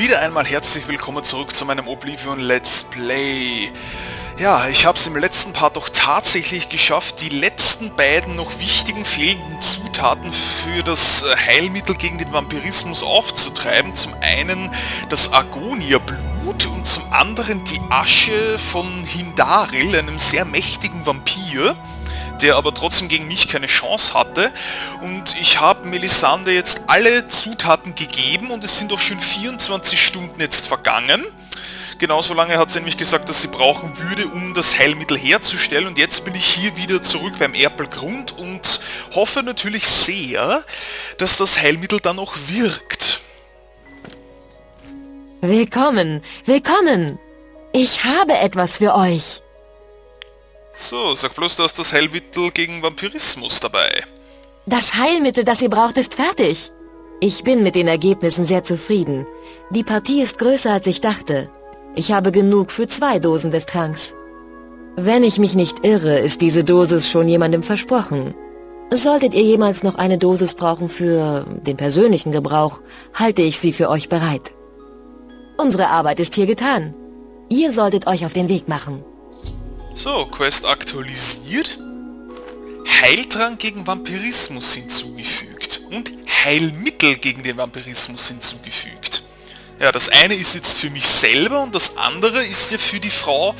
wieder einmal herzlich willkommen zurück zu meinem Oblivion Let's Play. Ja, ich habe es im letzten Part doch tatsächlich geschafft, die letzten beiden noch wichtigen fehlenden Zutaten für das äh, Heilmittel gegen den Vampirismus aufzutreiben. Zum einen das Agonia-Blut und zum anderen die Asche von Hindaril, einem sehr mächtigen Vampir der aber trotzdem gegen mich keine Chance hatte. Und ich habe Melisande jetzt alle Zutaten gegeben und es sind doch schon 24 Stunden jetzt vergangen. Genauso lange hat sie nämlich gesagt, dass sie brauchen würde, um das Heilmittel herzustellen. Und jetzt bin ich hier wieder zurück beim Erpelgrund und hoffe natürlich sehr, dass das Heilmittel dann auch wirkt. Willkommen, willkommen! Ich habe etwas für euch. So, sag bloß, du hast das Heilmittel gegen Vampirismus dabei. Das Heilmittel, das ihr braucht, ist fertig. Ich bin mit den Ergebnissen sehr zufrieden. Die Partie ist größer, als ich dachte. Ich habe genug für zwei Dosen des Tranks. Wenn ich mich nicht irre, ist diese Dosis schon jemandem versprochen. Solltet ihr jemals noch eine Dosis brauchen für den persönlichen Gebrauch, halte ich sie für euch bereit. Unsere Arbeit ist hier getan. Ihr solltet euch auf den Weg machen. So, Quest aktualisiert. Heiltrank gegen Vampirismus hinzugefügt. Und Heilmittel gegen den Vampirismus hinzugefügt. Ja, das eine ist jetzt für mich selber und das andere ist ja für die Frau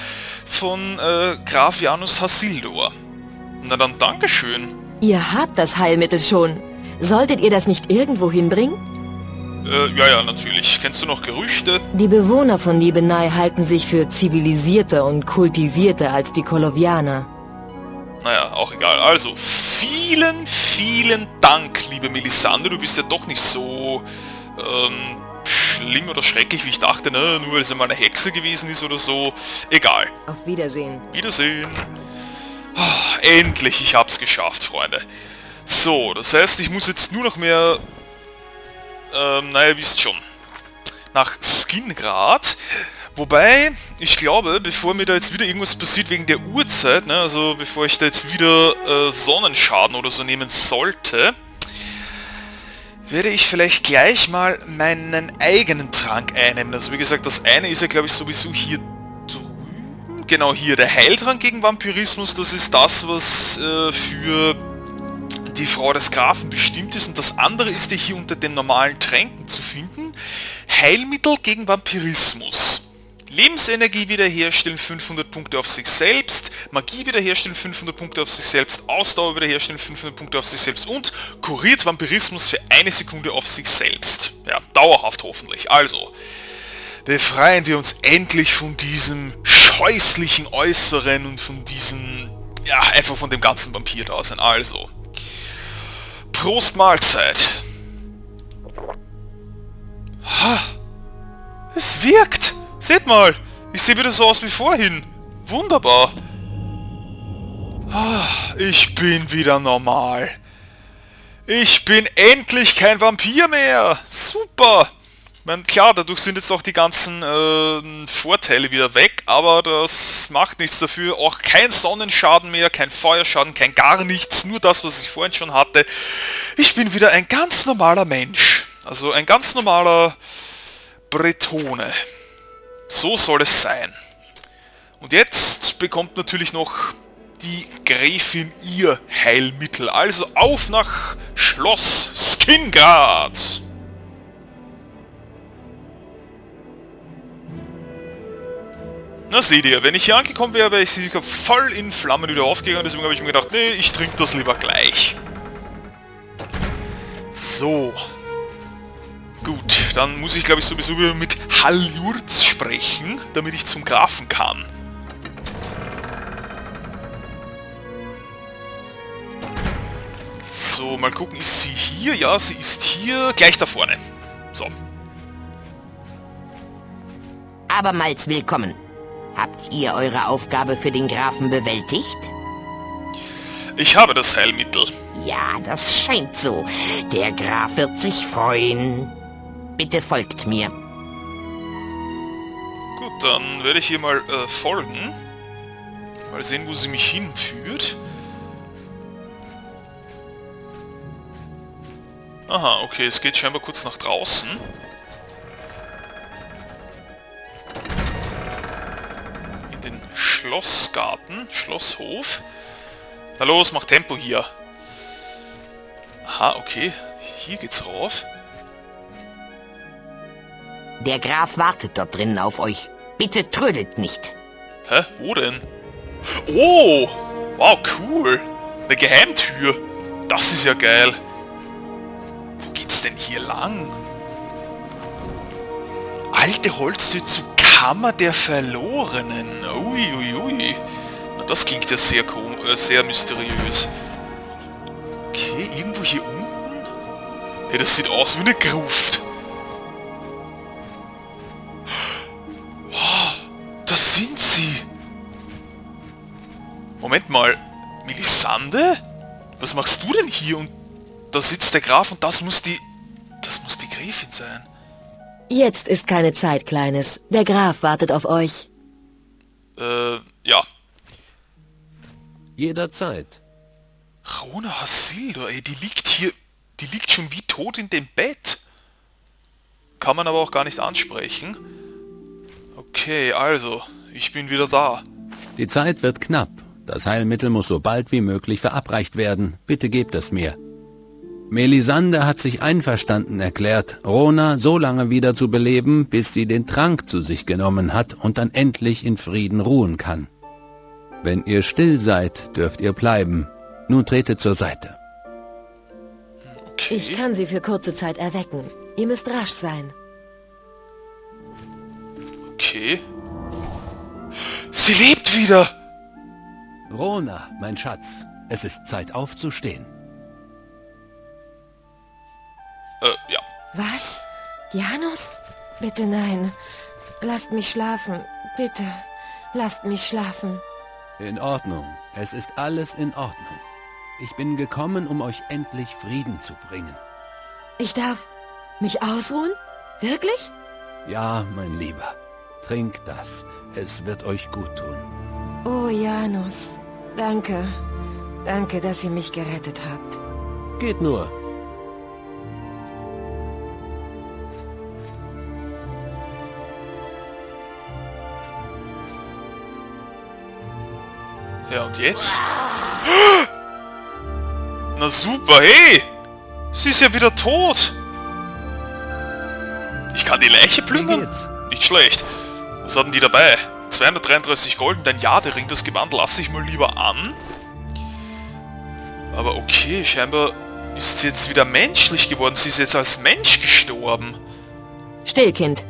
von äh, Graf Janus Hasildor. Na dann, Dankeschön. Ihr habt das Heilmittel schon. Solltet ihr das nicht irgendwo hinbringen? Äh, ja, ja, natürlich. Kennst du noch Gerüchte? Die Bewohner von Liebenei halten sich für zivilisierter und kultivierter als die Kolovianer. Naja, auch egal. Also, vielen, vielen Dank, liebe Melisande. Du bist ja doch nicht so ähm, schlimm oder schrecklich, wie ich dachte, ne? Nur weil sie mal eine Hexe gewesen ist oder so. Egal. Auf Wiedersehen. Wiedersehen. Oh, endlich, ich hab's geschafft, Freunde. So, das heißt, ich muss jetzt nur noch mehr ähm, naja, wisst schon, nach Skingrad. Wobei, ich glaube, bevor mir da jetzt wieder irgendwas passiert wegen der Uhrzeit, ne, also bevor ich da jetzt wieder äh, Sonnenschaden oder so nehmen sollte, werde ich vielleicht gleich mal meinen eigenen Trank einnehmen. Also wie gesagt, das eine ist ja glaube ich sowieso hier drüben. Genau hier, der Heiltrank gegen Vampirismus, das ist das, was äh, für die Frau des Grafen bestimmt ist und das andere ist ja hier unter den normalen Tränken zu finden. Heilmittel gegen Vampirismus. Lebensenergie wiederherstellen 500 Punkte auf sich selbst, Magie wiederherstellen 500 Punkte auf sich selbst, Ausdauer wiederherstellen 500 Punkte auf sich selbst und kuriert Vampirismus für eine Sekunde auf sich selbst. Ja, dauerhaft hoffentlich. Also, befreien wir uns endlich von diesem scheußlichen Äußeren und von diesem, ja, einfach von dem ganzen Vampir-Dasein. Also, Prost Mahlzeit. Es wirkt. Seht mal. Ich sehe wieder so aus wie vorhin. Wunderbar. Ich bin wieder normal. Ich bin endlich kein Vampir mehr. Super meine, klar, dadurch sind jetzt auch die ganzen äh, Vorteile wieder weg, aber das macht nichts dafür. Auch kein Sonnenschaden mehr, kein Feuerschaden, kein gar nichts, nur das, was ich vorhin schon hatte. Ich bin wieder ein ganz normaler Mensch. Also ein ganz normaler Bretone. So soll es sein. Und jetzt bekommt natürlich noch die Gräfin ihr Heilmittel. Also auf nach Schloss Skingard. Na seht ihr, wenn ich hier angekommen wäre, wäre ich sicher voll in Flammen wieder aufgegangen. Deswegen habe ich mir gedacht, nee, ich trinke das lieber gleich. So. Gut, dann muss ich glaube ich sowieso wieder mit Haljurz sprechen, damit ich zum Grafen kann. So, mal gucken, ist sie hier? Ja, sie ist hier, gleich da vorne. So. Abermals willkommen. Habt ihr eure Aufgabe für den Grafen bewältigt? Ich habe das Heilmittel. Ja, das scheint so. Der Graf wird sich freuen. Bitte folgt mir. Gut, dann werde ich hier mal äh, folgen. Mal sehen, wo sie mich hinführt. Aha, okay, es geht scheinbar kurz nach draußen. Schlossgarten, Schlosshof. Na los, mach Tempo hier. Aha, okay. Hier geht's rauf. Der Graf wartet dort drinnen auf euch. Bitte trödelt nicht. Hä? Wo denn? Oh! Wow, cool. Eine Geheimtür. Das ist ja geil. Wo geht's denn hier lang? Alte Holztür zu Kammer der Verlorenen. Uiuiui. Ui, ui. Das klingt ja sehr, äh, sehr mysteriös. Okay, irgendwo hier unten? Hey, das sieht aus wie eine Gruft. Oh, das sind sie. Moment mal. Melisande? Was machst du denn hier? Und da sitzt der Graf und das muss die... Das muss die Gräfin sein. Jetzt ist keine Zeit, Kleines. Der Graf wartet auf euch. Äh, ja. Jederzeit. Rona Hasildo, ey, die liegt hier... Die liegt schon wie tot in dem Bett. Kann man aber auch gar nicht ansprechen. Okay, also, ich bin wieder da. Die Zeit wird knapp. Das Heilmittel muss so bald wie möglich verabreicht werden. Bitte gebt es mir. Melisande hat sich einverstanden erklärt, Rona so lange wieder zu beleben, bis sie den Trank zu sich genommen hat und dann endlich in Frieden ruhen kann. Wenn ihr still seid, dürft ihr bleiben. Nun tretet zur Seite. Okay. Ich kann sie für kurze Zeit erwecken. Ihr müsst rasch sein. Okay. Sie lebt wieder! Rona, mein Schatz, es ist Zeit aufzustehen. Äh, ja. Was? Janus? Bitte nein. Lasst mich schlafen. Bitte. Lasst mich schlafen. In Ordnung. Es ist alles in Ordnung. Ich bin gekommen, um euch endlich Frieden zu bringen. Ich darf mich ausruhen? Wirklich? Ja, mein Lieber. Trinkt das. Es wird euch gut tun. Oh, Janus. Danke. Danke, dass ihr mich gerettet habt. Geht nur. Ja, und jetzt? Na super, hey! Sie ist ja wieder tot! Ich kann die Leiche plündern? Nicht schlecht. Was hatten die dabei? 233 Gold und ein Jadering, das Gewand lasse ich mal lieber an. Aber okay, scheinbar ist sie jetzt wieder menschlich geworden. Sie ist jetzt als Mensch gestorben. Still, Kind.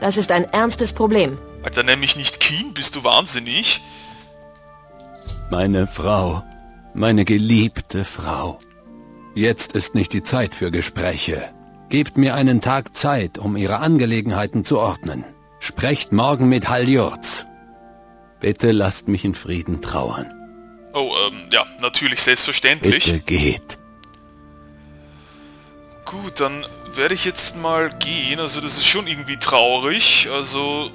Das ist ein ernstes Problem. Alter, nenn mich nicht Kind, bist du wahnsinnig? Meine Frau, meine geliebte Frau. Jetzt ist nicht die Zeit für Gespräche. Gebt mir einen Tag Zeit, um Ihre Angelegenheiten zu ordnen. Sprecht morgen mit Haljurz. Bitte lasst mich in Frieden trauern. Oh, ähm, ja, natürlich, selbstverständlich. Bitte geht. Gut, dann werde ich jetzt mal gehen. Also das ist schon irgendwie traurig. Also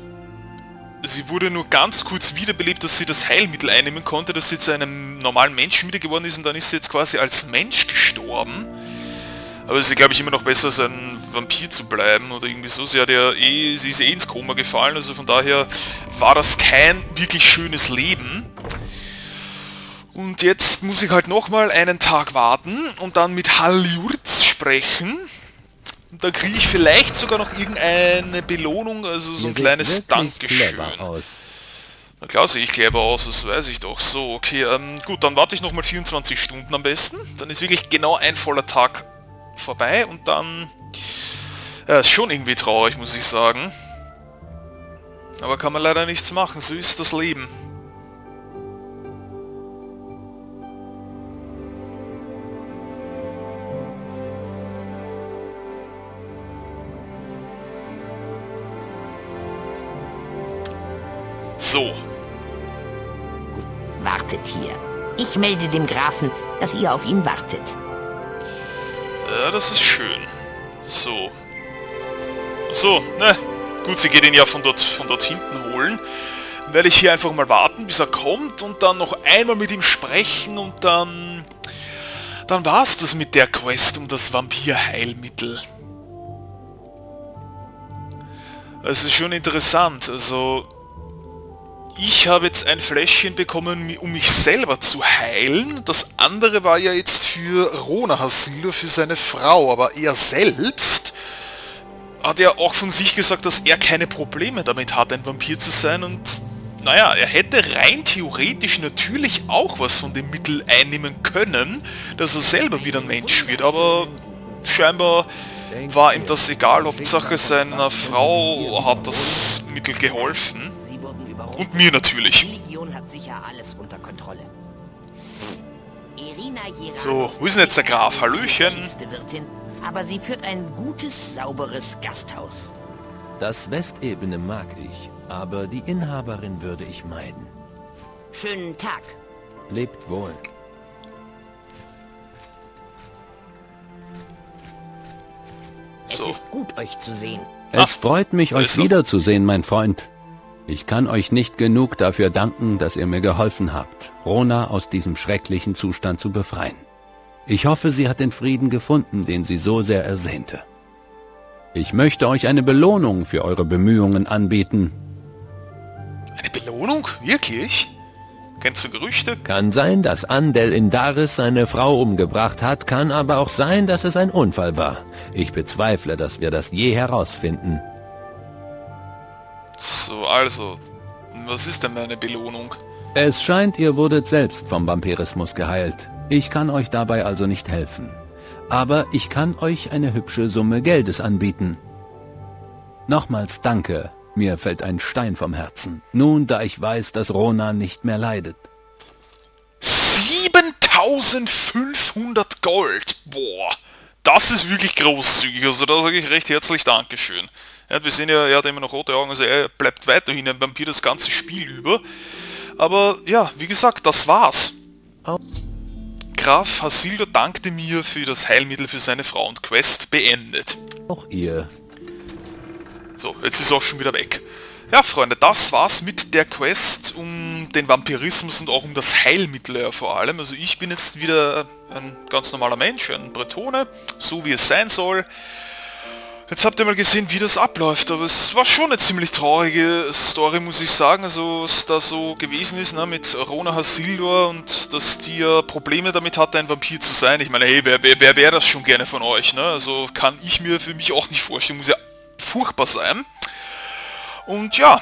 sie wurde nur ganz kurz wiederbelebt, dass sie das Heilmittel einnehmen konnte, dass sie zu einem normalen Menschen wieder geworden ist und dann ist sie jetzt quasi als Mensch gestorben. Aber es ist, glaube ich, immer noch besser, als ein Vampir zu bleiben oder irgendwie so. Sie hat ja eh, sie ist eh ins Koma gefallen, also von daher war das kein wirklich schönes Leben. Und jetzt muss ich halt nochmal einen Tag warten und dann mit Halliurz sprechen. Und dann kriege ich vielleicht sogar noch irgendeine Belohnung, also so ein kleines Dankeschön. Na klar sehe ich clever aus, das weiß ich doch. So, okay, ähm, gut, dann warte ich nochmal 24 Stunden am besten. Dann ist wirklich genau ein voller Tag vorbei und dann... Ja, ist schon irgendwie traurig, muss ich sagen. Aber kann man leider nichts machen, so ist das Leben. So. Wartet hier. Ich melde dem Grafen, dass ihr auf ihn wartet. Ja, das ist schön. So. So, ne. Gut, sie geht ihn ja von dort, von dort hinten holen. Dann werde ich hier einfach mal warten, bis er kommt und dann noch einmal mit ihm sprechen und dann... Dann war's das mit der Quest um das Vampir-Heilmittel. Es ist schon interessant, also ich habe jetzt ein Fläschchen bekommen, um mich selber zu heilen. Das andere war ja jetzt für Rona Hasildo, für seine Frau. Aber er selbst hat ja auch von sich gesagt, dass er keine Probleme damit hat, ein Vampir zu sein. Und naja, er hätte rein theoretisch natürlich auch was von dem Mittel einnehmen können, dass er selber wieder ein Mensch wird. Aber scheinbar war ihm das egal. Hauptsache seiner Frau hat das Mittel geholfen. Und mir natürlich. So, wo ist denn jetzt der Graf? Hallöchen. Aber sie führt ein gutes, sauberes Gasthaus. Das Westebene mag ich, aber die Inhaberin würde ich meiden. Schönen Tag. Lebt wohl. So. Es ist gut, euch zu sehen. Es Ach, freut mich, euch wiederzusehen, mein Freund. Ich kann euch nicht genug dafür danken, dass ihr mir geholfen habt, Rona aus diesem schrecklichen Zustand zu befreien. Ich hoffe, sie hat den Frieden gefunden, den sie so sehr ersehnte. Ich möchte euch eine Belohnung für eure Bemühungen anbieten. Eine Belohnung? Wirklich? Kennst du Gerüchte? Kann sein, dass Andel Indaris seine Frau umgebracht hat, kann aber auch sein, dass es ein Unfall war. Ich bezweifle, dass wir das je herausfinden. So, also, was ist denn meine Belohnung? Es scheint, ihr wurdet selbst vom Vampirismus geheilt. Ich kann euch dabei also nicht helfen. Aber ich kann euch eine hübsche Summe Geldes anbieten. Nochmals danke, mir fällt ein Stein vom Herzen. Nun, da ich weiß, dass Rona nicht mehr leidet. 7500 Gold! Boah, das ist wirklich großzügig. Also da sage ich recht herzlich Dankeschön. Ja, wir sehen ja, er hat immer noch rote Augen, also er bleibt weiterhin ein Vampir das ganze Spiel über. Aber ja, wie gesagt, das war's. Graf Hasildo dankte mir für das Heilmittel für seine Frau und Quest beendet. Auch ihr. So, jetzt ist er auch schon wieder weg. Ja, Freunde, das war's mit der Quest um den Vampirismus und auch um das Heilmittel ja, vor allem. Also ich bin jetzt wieder ein ganz normaler Mensch, ein Bretone, so wie es sein soll. Jetzt habt ihr mal gesehen, wie das abläuft, aber es war schon eine ziemlich traurige Story, muss ich sagen, also was da so gewesen ist, ne, mit Rona Hasildor und dass die ja Probleme damit hatte, ein Vampir zu sein. Ich meine, hey, wer, wer, wer wäre das schon gerne von euch, ne? Also kann ich mir für mich auch nicht vorstellen, muss ja furchtbar sein. Und ja,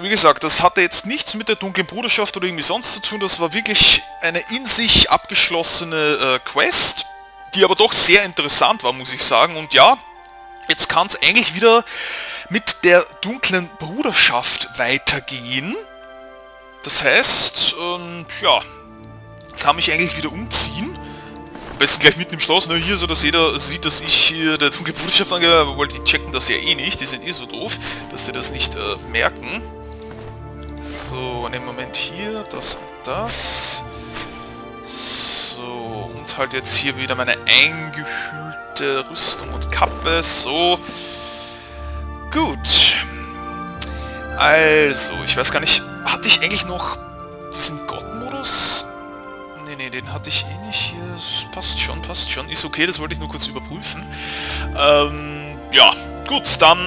wie gesagt, das hatte jetzt nichts mit der dunklen Bruderschaft oder irgendwie sonst zu tun, das war wirklich eine in sich abgeschlossene äh, Quest, die aber doch sehr interessant war, muss ich sagen. Und ja, Jetzt kann es eigentlich wieder mit der dunklen Bruderschaft weitergehen. Das heißt, ähm, ja, kann mich eigentlich wieder umziehen. Besten gleich mitten im Schloss, ne, hier, so dass jeder sieht, dass ich hier der dunkle Bruderschaft angehöre, weil die checken das ja eh nicht, die sind eh so doof, dass sie das nicht äh, merken. So, in dem Moment hier, das und das. So, und halt jetzt hier wieder meine eingehüllte Rüstung und Kappe. So. Gut. Also, ich weiß gar nicht, hatte ich eigentlich noch diesen Gott-Modus? Ne, ne, den hatte ich eh nicht. Hier passt schon, passt schon. Ist okay, das wollte ich nur kurz überprüfen. Ähm, ja, gut, dann...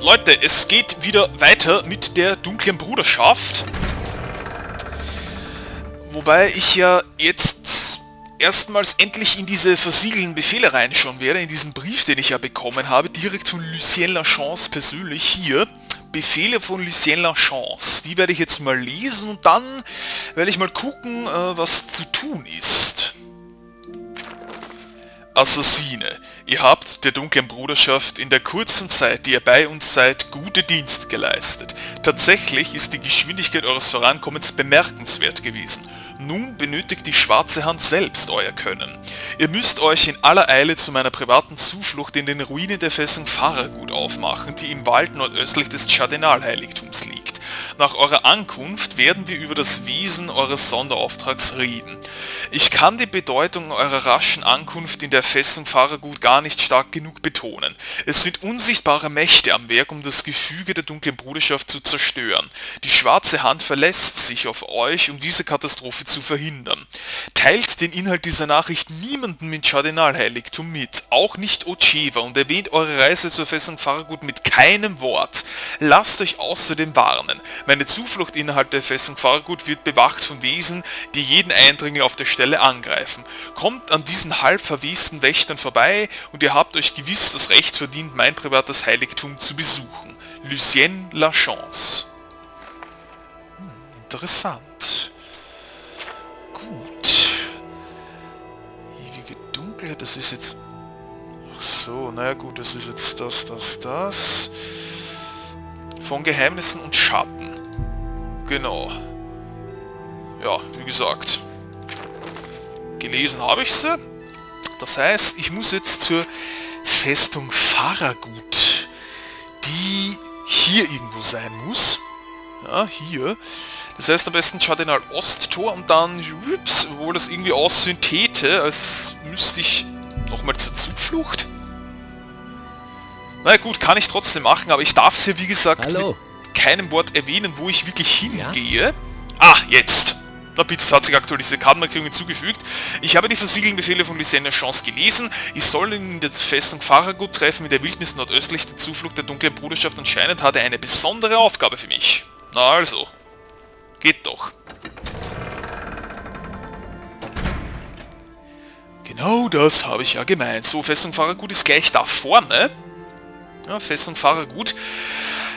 Leute, es geht wieder weiter mit der dunklen Bruderschaft. Wobei ich ja jetzt erstmals endlich in diese versiegelten Befehle reinschauen werde, in diesen Brief, den ich ja bekommen habe, direkt von Lucien Lachance persönlich hier. Befehle von Lucien Lachance. Die werde ich jetzt mal lesen und dann werde ich mal gucken, äh, was zu tun ist. Assassine, ihr habt der dunklen Bruderschaft in der kurzen Zeit, die ihr bei uns seid, gute Dienste geleistet. Tatsächlich ist die Geschwindigkeit eures Vorankommens bemerkenswert gewesen. Nun benötigt die schwarze Hand selbst euer Können. Ihr müsst euch in aller Eile zu meiner privaten Zuflucht in den Ruinen der Festung Faragut aufmachen, die im Wald nordöstlich des Chardinal-Heiligtums liegt. Nach eurer Ankunft werden wir über das Wesen eures Sonderauftrags reden. Ich kann die Bedeutung eurer raschen Ankunft in der Festung Faragut gar nicht stark genug betonen. Es sind unsichtbare Mächte am Werk, um das Gefüge der dunklen Bruderschaft zu zerstören. Die schwarze Hand verlässt sich auf euch, um diese Katastrophe zu verhindern. Teilt den Inhalt dieser Nachricht niemandem im Kardinalheiligtum mit, auch nicht Ocheva, und erwähnt eure Reise zur Festung Faragut mit keinem Wort. Lasst euch außerdem warnen. Meine Zuflucht innerhalb der Festung Fargut wird bewacht von Wesen, die jeden Eindringling auf der Stelle angreifen. Kommt an diesen halb verwesten Wächtern vorbei und ihr habt euch gewiss das Recht verdient, mein privates Heiligtum zu besuchen. Lucien Lachance. Hm, interessant. Gut. Ewige Dunkelheit, das ist jetzt... Ach so, naja gut, das ist jetzt das, das, das von Geheimnissen und Schatten. Genau. Ja, wie gesagt. Gelesen habe ich sie. Das heißt, ich muss jetzt zur Festung Faragut, die hier irgendwo sein muss. Ja, hier. Das heißt am besten Cardinal Osttor und dann, ups, obwohl das irgendwie aus Synthete, als müsste ich nochmal zur Zuflucht. Na gut, kann ich trotzdem machen, aber ich darf ja wie gesagt Hallo. Mit keinem Wort erwähnen, wo ich wirklich hingehe. Ja? Ah, jetzt! Na bitte, es hat sich aktualisierte Kartenmarkierung hinzugefügt. Ich habe die versiegelten Befehle von Lysenia Chance gelesen. Ich soll ihn in der Festung Faragut treffen, in der Wildnis nordöstlich der Zuflucht der dunklen Bruderschaft. Anscheinend hat er eine besondere Aufgabe für mich. Na also. Geht doch. Genau das habe ich ja gemeint. So, Festung Faragut ist gleich da vorne. Ja, Festung Faragut.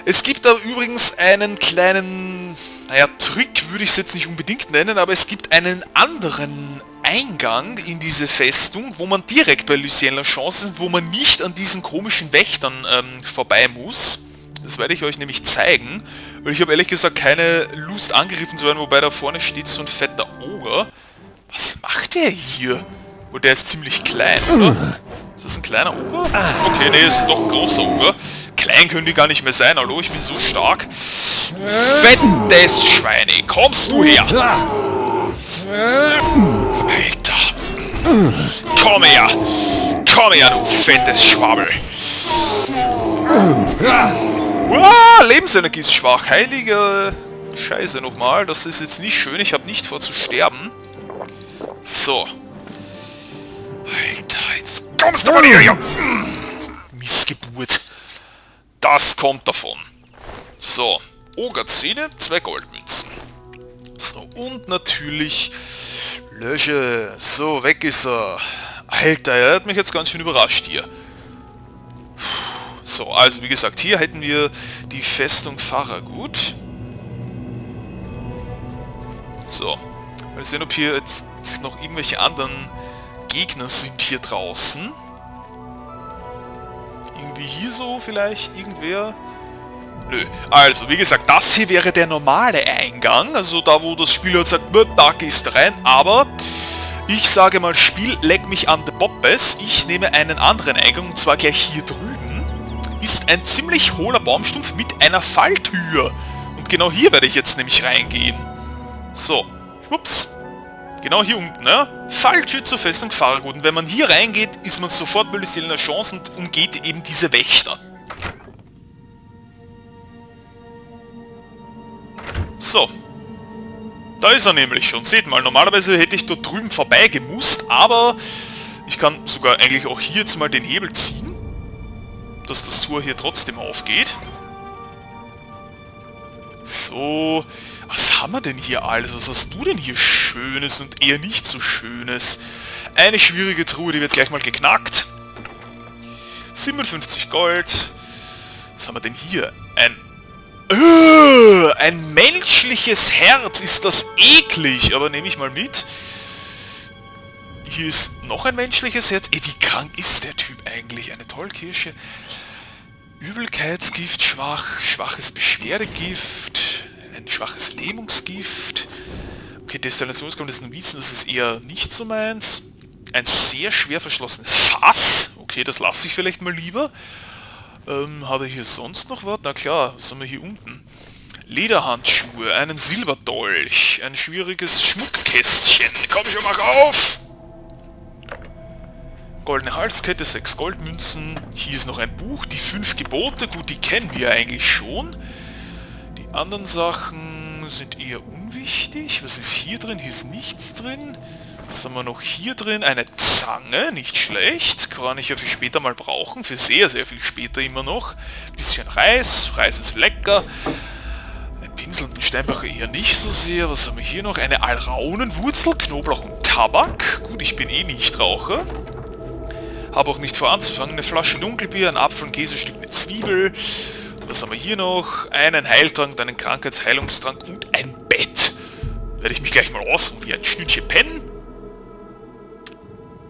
Es gibt da übrigens einen kleinen, naja, Trick würde ich es jetzt nicht unbedingt nennen, aber es gibt einen anderen Eingang in diese Festung, wo man direkt bei Lucien Lachance ist, wo man nicht an diesen komischen Wächtern ähm, vorbei muss. Das werde ich euch nämlich zeigen, weil ich habe ehrlich gesagt keine Lust angegriffen zu werden, wobei da vorne steht so ein fetter Oger. Was macht der hier? Oh, der ist ziemlich klein, oder? Ist das ein kleiner Oger? Okay, nee, ist doch ein großer Oger. Klein können die gar nicht mehr sein, hallo, ich bin so stark. Fettes Schweine, kommst du her? Alter. Komm her. Komm her, du fettes Schwabbel. Wow, Lebensenergie ist schwach. Heilige Scheiße nochmal. Das ist jetzt nicht schön. Ich habe nicht vor zu sterben. So. Alter, jetzt kommst du mal her, ja. Missgeburt. Das kommt davon. So. Ogerzähne, zwei Goldmünzen. So, und natürlich Lösche. So, weg ist er. Alter, er hat mich jetzt ganz schön überrascht hier. So, also wie gesagt, hier hätten wir die Festung Faragut. So. Mal sehen, ob hier jetzt noch irgendwelche anderen Gegner sind hier draußen. Irgendwie hier so vielleicht irgendwer. Nö. Also, wie gesagt, das hier wäre der normale Eingang. Also da, wo das Spiel halt sagt, da gehst rein. Aber ich sage mal, Spiel, leck mich an the Bobbes. Ich nehme einen anderen Eingang, und zwar gleich hier drüben. Ist ein ziemlich hohler Baumstumpf mit einer Falltür. Und genau hier werde ich jetzt nämlich reingehen. So, schwupps. Genau hier unten, ne? Falltür Festung Fargut. Und wenn man hier reingeht, ist man sofort Lucille Chance und umgeht eben diese Wächter. So. Da ist er nämlich schon. Seht mal, normalerweise hätte ich dort drüben vorbei gemusst, aber ich kann sogar eigentlich auch hier jetzt mal den Hebel ziehen, dass das Tor hier trotzdem aufgeht. So, was haben wir denn hier alles? Was hast du denn hier Schönes und eher nicht so Schönes? Eine schwierige Truhe, die wird gleich mal geknackt. 57 Gold. Was haben wir denn hier? Ein... Ein menschliches Herz, ist das eklig, aber nehme ich mal mit. Hier ist noch ein menschliches Herz. Ey, wie krank ist der Typ eigentlich? Eine Tollkirsche. Übelkeitsgift, schwach, schwaches Beschwerdegift, ein schwaches Lähmungsgift. Okay, Destillationsgramm des Novizen, das ist eher nicht so meins. Ein sehr schwer verschlossenes Fass. Okay, das lasse ich vielleicht mal lieber. Ähm, habe ich hier sonst noch was? Na klar, was haben wir hier unten? Lederhandschuhe, einen Silberdolch, ein schwieriges Schmuckkästchen. Komm schon mal rauf! Goldene Halskette, sechs Goldmünzen. Hier ist noch ein Buch, die fünf Gebote. Gut, die kennen wir eigentlich schon. Anderen Sachen sind eher unwichtig. Was ist hier drin? Hier ist nichts drin. Was haben wir noch hier drin? Eine Zange, nicht schlecht. Kann ich ja für später mal brauchen. Für sehr, sehr viel später immer noch. Bisschen Reis. Reis ist lecker. Ein Pinsel Steinböcher eher nicht so sehr. Was haben wir hier noch? Eine Alraunenwurzel, Knoblauch und Tabak. Gut, ich bin eh nicht Raucher. Habe auch nicht vor anzufangen. Eine Flasche Dunkelbier, ein Apfel, ein Käsestück, eine Zwiebel. Was haben wir hier noch? Einen Heiltrank, einen Krankheitsheilungstrank und ein Bett. Werde ich mich gleich mal ausruhen. Hier ein Stündchen pennen.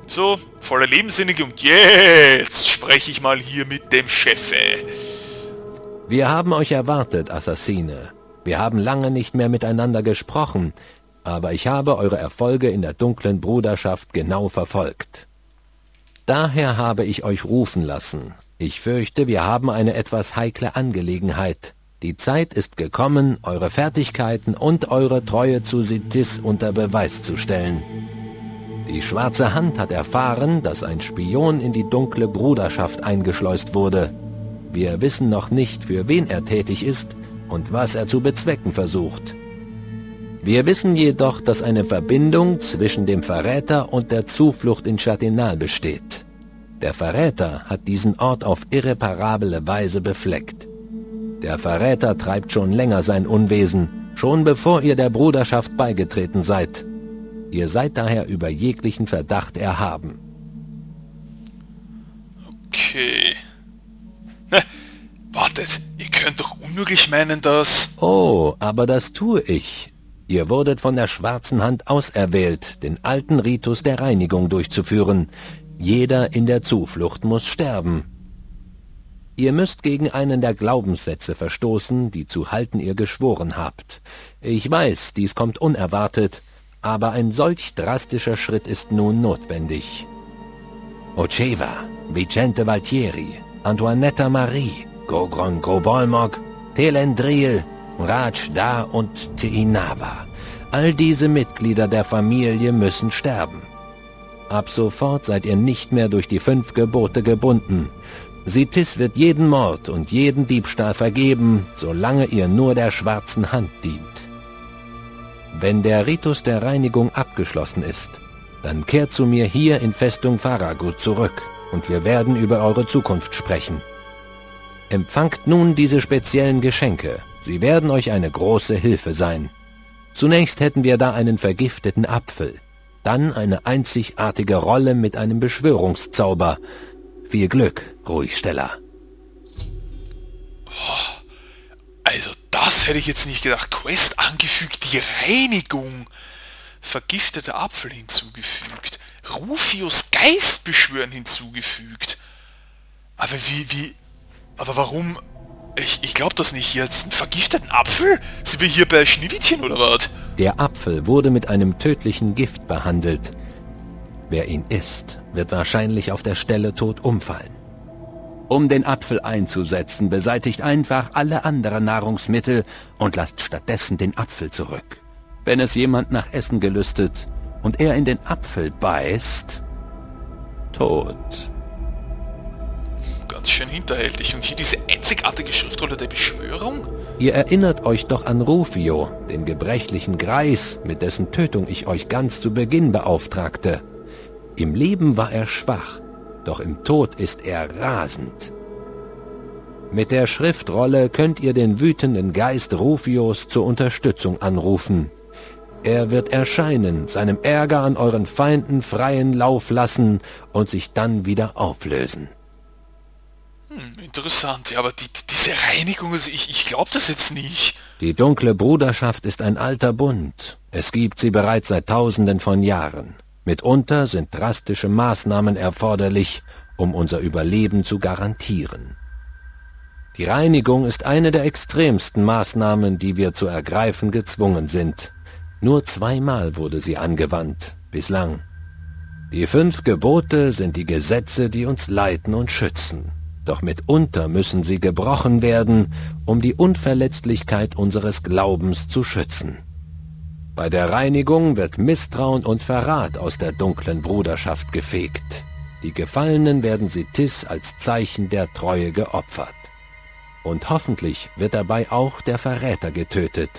So, voller Lebensinnige und jetzt spreche ich mal hier mit dem Chefe. Wir haben euch erwartet, Assassine. Wir haben lange nicht mehr miteinander gesprochen, aber ich habe eure Erfolge in der dunklen Bruderschaft genau verfolgt. Daher habe ich euch rufen lassen. Ich fürchte, wir haben eine etwas heikle Angelegenheit. Die Zeit ist gekommen, eure Fertigkeiten und eure Treue zu Sitis unter Beweis zu stellen. Die Schwarze Hand hat erfahren, dass ein Spion in die dunkle Bruderschaft eingeschleust wurde. Wir wissen noch nicht, für wen er tätig ist und was er zu bezwecken versucht. Wir wissen jedoch, dass eine Verbindung zwischen dem Verräter und der Zuflucht in Chatinal besteht. Der Verräter hat diesen Ort auf irreparable Weise befleckt. Der Verräter treibt schon länger sein Unwesen, schon bevor ihr der Bruderschaft beigetreten seid. Ihr seid daher über jeglichen Verdacht erhaben. Okay. Na, wartet, ihr könnt doch unmöglich meinen, dass... Oh, aber das tue ich. Ihr wurdet von der schwarzen Hand auserwählt, den alten Ritus der Reinigung durchzuführen. Jeder in der Zuflucht muss sterben. Ihr müsst gegen einen der Glaubenssätze verstoßen, die zu halten ihr geschworen habt. Ich weiß, dies kommt unerwartet, aber ein solch drastischer Schritt ist nun notwendig. Oceva, Vicente Valtieri, Antoinetta Marie, Gogron Grobolmog, Telendril, Raj Da und Teinava. All diese Mitglieder der Familie müssen sterben. Ab sofort seid ihr nicht mehr durch die fünf Gebote gebunden. Sitis wird jeden Mord und jeden Diebstahl vergeben, solange ihr nur der schwarzen Hand dient. Wenn der Ritus der Reinigung abgeschlossen ist, dann kehrt zu mir hier in Festung Faragut zurück und wir werden über eure Zukunft sprechen. Empfangt nun diese speziellen Geschenke. Sie werden euch eine große Hilfe sein. Zunächst hätten wir da einen vergifteten Apfel, dann eine einzigartige Rolle mit einem Beschwörungszauber. Viel Glück, Ruhigsteller. Also das hätte ich jetzt nicht gedacht. Quest angefügt, die Reinigung. Vergifteter Apfel hinzugefügt. Rufius Geistbeschwören hinzugefügt. Aber wie, wie... Aber warum... Ich, ich glaube das nicht jetzt. Einen vergifteten Apfel? Sind wir hier bei Schneewittchen oder was? Der Apfel wurde mit einem tödlichen Gift behandelt. Wer ihn isst, wird wahrscheinlich auf der Stelle tot umfallen. Um den Apfel einzusetzen, beseitigt einfach alle anderen Nahrungsmittel und lasst stattdessen den Apfel zurück. Wenn es jemand nach Essen gelüstet und er in den Apfel beißt, tot. Ganz schön hinterhältig. Und hier diese einzigartige Schriftrolle der Beschwörung? Ihr erinnert euch doch an Rufio, den gebrechlichen Greis, mit dessen Tötung ich euch ganz zu Beginn beauftragte. Im Leben war er schwach, doch im Tod ist er rasend. Mit der Schriftrolle könnt ihr den wütenden Geist Rufios zur Unterstützung anrufen. Er wird erscheinen, seinem Ärger an euren Feinden freien Lauf lassen und sich dann wieder auflösen. Hm, interessant. Ja, aber die, diese Reinigung, also ich, ich glaube das jetzt nicht. Die dunkle Bruderschaft ist ein alter Bund. Es gibt sie bereits seit tausenden von Jahren. Mitunter sind drastische Maßnahmen erforderlich, um unser Überleben zu garantieren. Die Reinigung ist eine der extremsten Maßnahmen, die wir zu ergreifen gezwungen sind. Nur zweimal wurde sie angewandt, bislang. Die fünf Gebote sind die Gesetze, die uns leiten und schützen. Doch mitunter müssen sie gebrochen werden, um die Unverletzlichkeit unseres Glaubens zu schützen. Bei der Reinigung wird Misstrauen und Verrat aus der dunklen Bruderschaft gefegt. Die Gefallenen werden Sitis als Zeichen der Treue geopfert. Und hoffentlich wird dabei auch der Verräter getötet.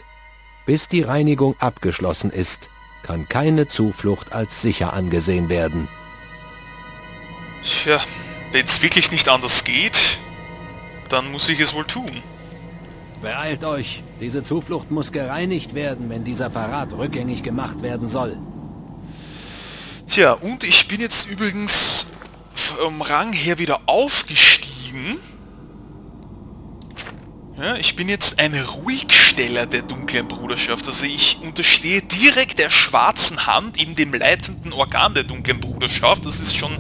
Bis die Reinigung abgeschlossen ist, kann keine Zuflucht als sicher angesehen werden. Tja, wenn es wirklich nicht anders geht, dann muss ich es wohl tun. Beeilt euch. Diese Zuflucht muss gereinigt werden, wenn dieser Verrat rückgängig gemacht werden soll. Tja, und ich bin jetzt übrigens vom Rang her wieder aufgestiegen. Ja, ich bin jetzt ein Ruhigsteller der dunklen Bruderschaft. Also ich unterstehe direkt der schwarzen Hand, eben dem leitenden Organ der dunklen Bruderschaft. Das ist schon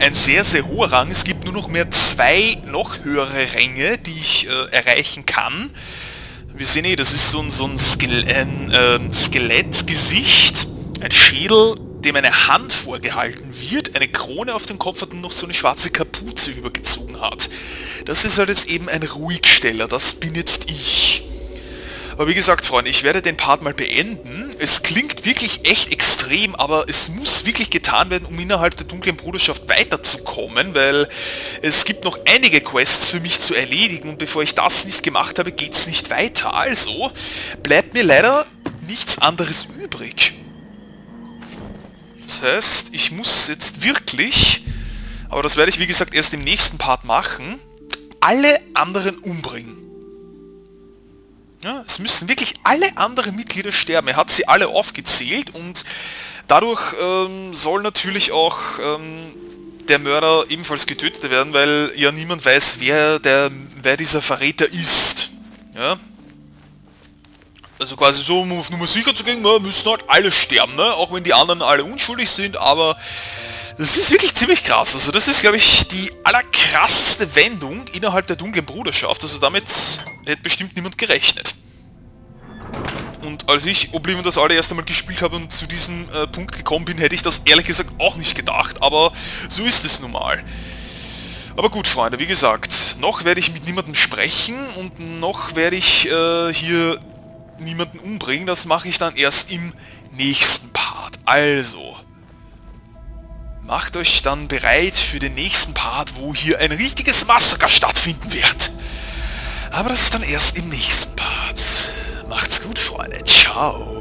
ein sehr, sehr hoher Rang. Es gibt nur noch mehr zwei noch höhere Ränge, die ich äh, erreichen kann. Wir sehen eh, das ist so ein, so ein, Skel ein äh, Skelettgesicht, ein Schädel, dem eine Hand vorgehalten wird, eine Krone auf dem Kopf hat und noch so eine schwarze Kapuze übergezogen hat. Das ist halt jetzt eben ein Ruhigsteller, das bin jetzt ich. Aber wie gesagt, Freunde, ich werde den Part mal beenden. Es klingt wirklich echt extrem, aber es muss wirklich getan werden, um innerhalb der dunklen Bruderschaft weiterzukommen, weil es gibt noch einige Quests für mich zu erledigen und bevor ich das nicht gemacht habe, geht es nicht weiter. Also bleibt mir leider nichts anderes übrig. Das heißt, ich muss jetzt wirklich, aber das werde ich wie gesagt erst im nächsten Part machen, alle anderen umbringen. Ja, es müssen wirklich alle anderen Mitglieder sterben. Er hat sie alle aufgezählt und dadurch ähm, soll natürlich auch ähm, der Mörder ebenfalls getötet werden, weil ja niemand weiß, wer, der, wer dieser Verräter ist. Ja, also quasi so, um auf Nummer sicher zu gehen, müssen halt alle sterben, ne? Auch wenn die anderen alle unschuldig sind, aber das ist wirklich ziemlich krass. Also das ist, glaube ich, die allerkrasseste Wendung innerhalb der dunklen Bruderschaft. Also damit hätte bestimmt niemand gerechnet. Und als ich Oblivion das allererste Mal gespielt habe und zu diesem äh, Punkt gekommen bin, hätte ich das ehrlich gesagt auch nicht gedacht. Aber so ist es nun mal. Aber gut, Freunde, wie gesagt, noch werde ich mit niemandem sprechen und noch werde ich äh, hier niemanden umbringen. Das mache ich dann erst im nächsten Part. Also, macht euch dann bereit für den nächsten Part, wo hier ein richtiges Massaker stattfinden wird. Aber das ist dann erst im nächsten Part. Macht's gut, Freunde. Ciao.